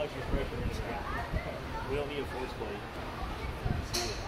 Alex is. We don't need a force plate.